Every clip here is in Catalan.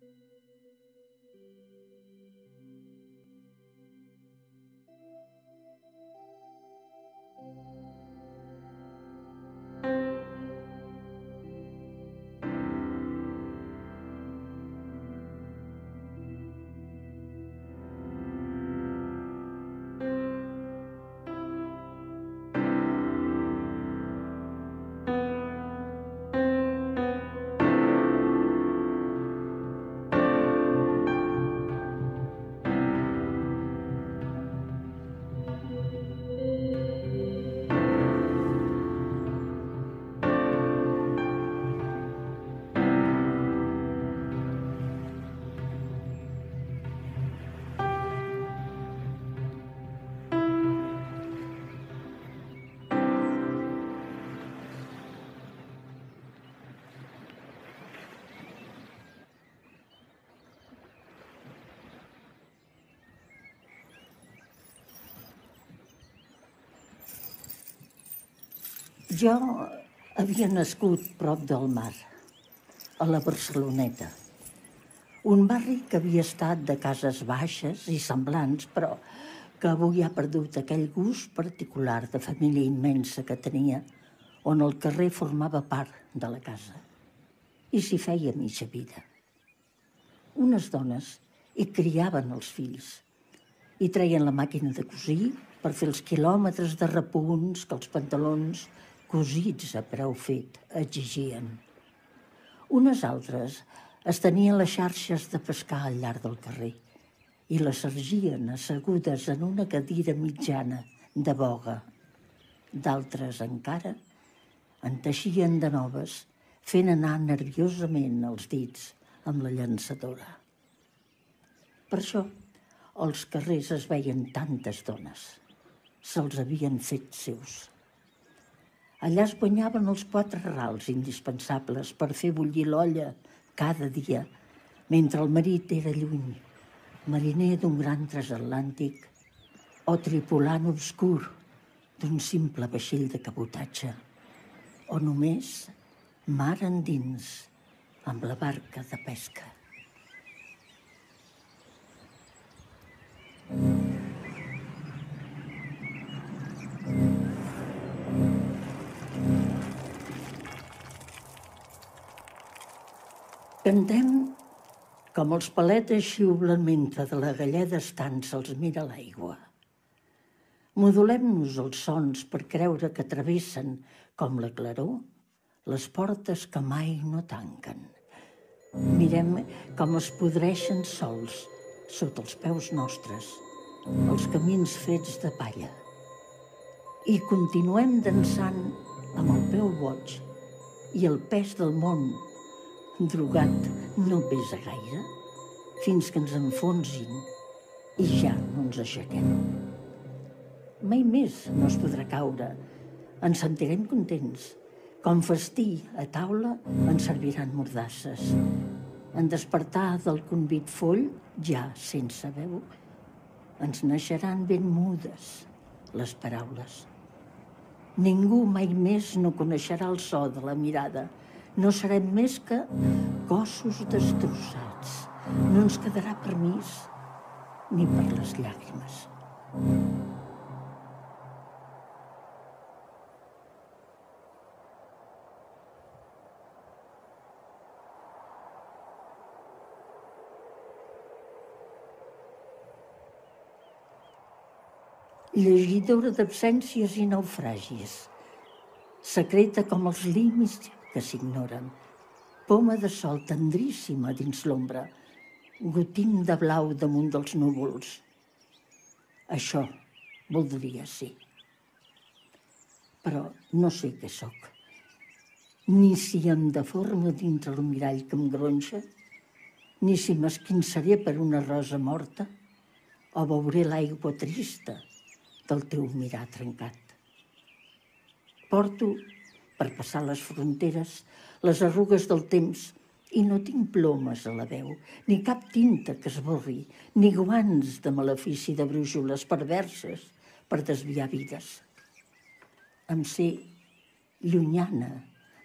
Thank you. Jo havia nascut prop del mar, a la Barceloneta. Un barri que havia estat de cases baixes i semblants, però que avui ha perdut aquell gust particular de família immensa que tenia, on el carrer formava part de la casa. I s'hi feia mitja vida. Unes dones hi criaven els fills i treien la màquina de cosir per fer els quilòmetres de repunts que els pantalons cosits a preu fet, exigien. Unes altres estenien les xarxes de pescar al llarg del carrer i les sergien assegudes en una cadira mitjana de boga. D'altres encara en teixien de noves, fent anar nerviosament els dits amb la llançadora. Per això, als carrers es veien tantes dones. Se'ls havien fet seus. Allà es guanyaven els quatre rals indispensables per fer bullir l'olla cada dia, mentre el marit era lluny, mariner d'un gran transatlàntic o tripulant obscur d'un simple vaixell de cabotatge, o només mar endins amb la barca de pesca. Cantem com els paletes xiulen mentre de la galleda estant se'ls mira l'aigua. Modulem-nos els sons per creure que travessen, com la claror, les portes que mai no tanquen. Mirem com es podreixen sols sota els peus nostres, els camins fets de palla. I continuem dansant amb el peu boig i el pes del món drogat no pesa gaire, fins que ens enfonsin i ja no ens aixequem. Mai més no es podrà caure. Ens sentirem contents. Com festí a taula ens serviran mordasses. En despertar del convit foll, ja sense veu, ens naixeran ben mudes les paraules. Ningú mai més no coneixerà el so de la mirada, no serem més que cossos destrossats. No ens quedarà permís ni per les llàgrimes. llegidora d'absències i naufragis, secreta com els límits que s'ignoren. Poma de sol tendríssima dins l'ombra, gotim de blau damunt dels núvols. Això voldria ser. Però no sé què sóc. Ni si em deformo dintre el mirall que em gronxa, ni si m'esquinçaré per una rosa morta, o veuré l'aigua trista del teu mirar trencat. Porto per passar les fronteres, les arrugues del temps, i no tinc plomes a la veu, ni cap tinta que esborri, ni guants de malefici de brújoles perverses per desviar vides. Em sé llunyana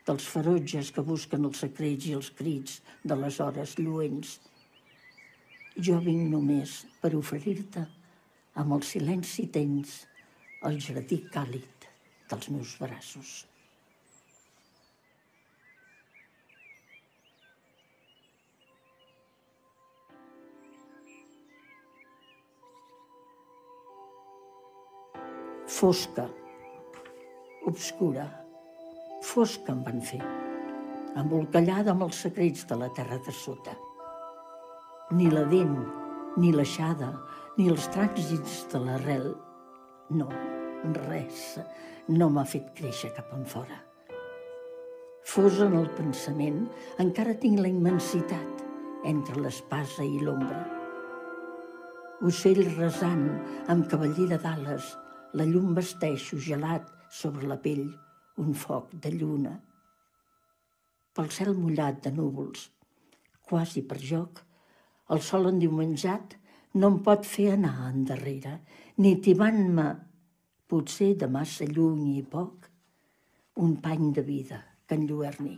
dels ferotges que busquen els secrets i els crits de les hores lluents. Jo vinc només per oferir-te, amb el silenci tens, el jardí càlid dels meus braços. Fosca, obscura, fosca em van fer, embolcallada amb els secrets de la terra de sota. Ni la dent, ni l'aixada, ni els trànsits de l'arrel, no, res, no m'ha fet créixer cap en fora. Fos en el pensament, encara tinc la immensitat entre l'espasa i l'ombra. Ocell resant amb cavallera d'ales, la llum vesteixo gelat sobre la pell un foc de lluna. Pel cel mullat de núvols, quasi per joc, el sol endiumenjat no em pot fer anar endarrere, ni tibant-me, potser de massa lluny i poc, un pany de vida que enlluerni.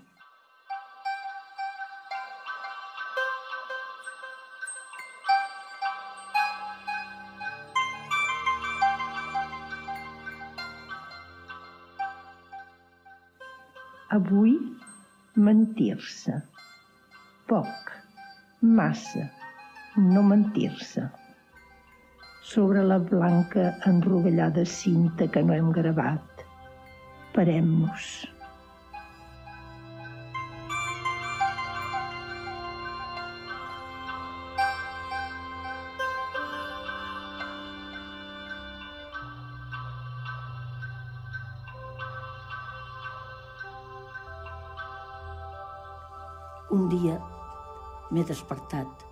Avui, mentir-se. Poc, massa, no mentir-se. Sobre la blanca enrovellada cinta que no hem gravat, parem-nos. Un dia m'he despertat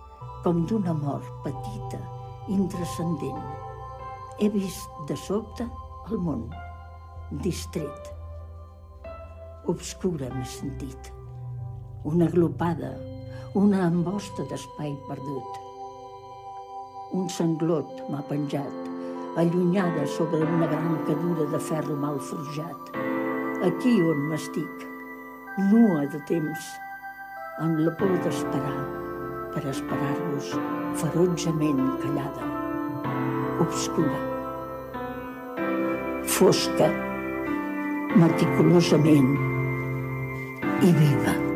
com d'una mort petita, intrascendent. He vist de sobte el món, distret. Obscura m'he sentit. Una glopada, una embosta d'espai perdut. Un sanglot m'ha penjat, allunyada sobre una branca dura de ferro mal forjat. Aquí on m'estic, nua de temps, amb la por d'esperar per esperar-vos ferotgement callada, obscura, fosca, meticulosament i viva.